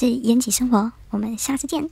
是延吉生活，我们下次见。